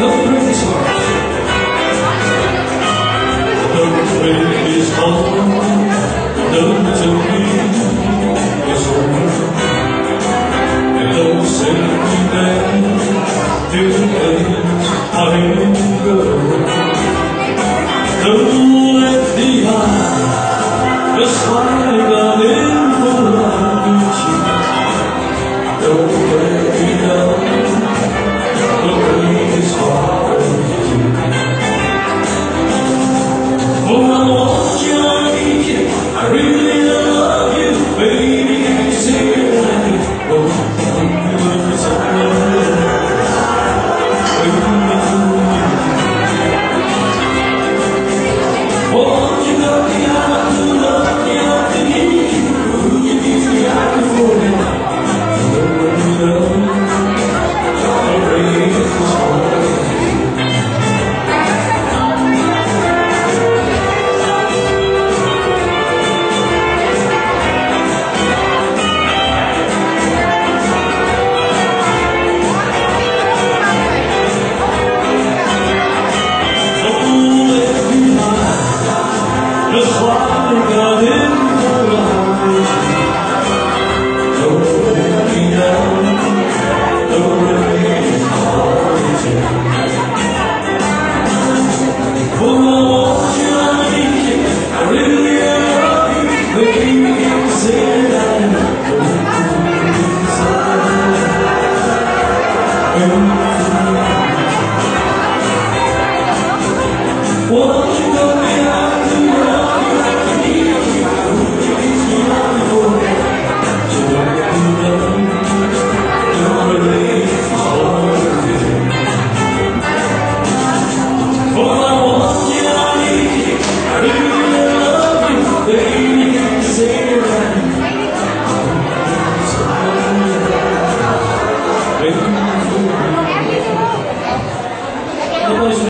Let's praise this Lord. The rain is falling, the day is over, and don't send me back to 오직 너야 This one.